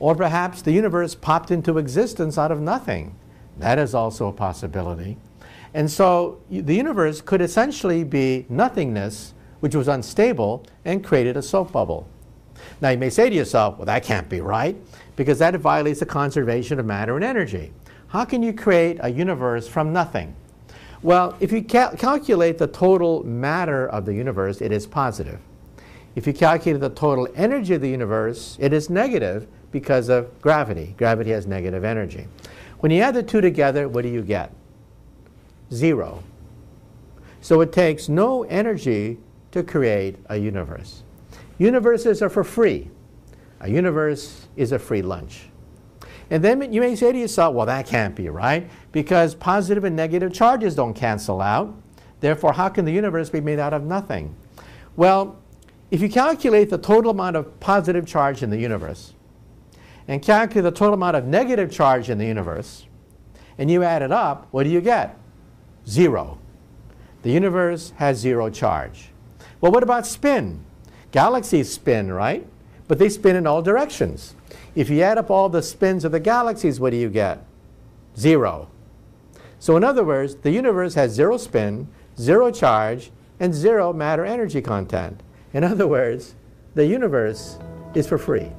Or perhaps the universe popped into existence out of nothing. That is also a possibility. And so the universe could essentially be nothingness, which was unstable, and created a soap bubble. Now you may say to yourself, well, that can't be right, because that violates the conservation of matter and energy. How can you create a universe from nothing? Well, if you cal calculate the total matter of the universe, it is positive. If you calculate the total energy of the universe, it is negative because of gravity. Gravity has negative energy. When you add the two together, what do you get? Zero. So it takes no energy to create a universe. Universes are for free. A universe is a free lunch. And then you may say to yourself, well, that can't be right, because positive and negative charges don't cancel out. Therefore, how can the universe be made out of nothing? Well, if you calculate the total amount of positive charge in the universe, and calculate the total amount of negative charge in the universe, and you add it up, what do you get? Zero. The universe has zero charge. Well, what about spin? Galaxies spin, right? But they spin in all directions. If you add up all the spins of the galaxies, what do you get? Zero. So in other words, the universe has zero spin, zero charge, and zero matter energy content. In other words, the universe is for free.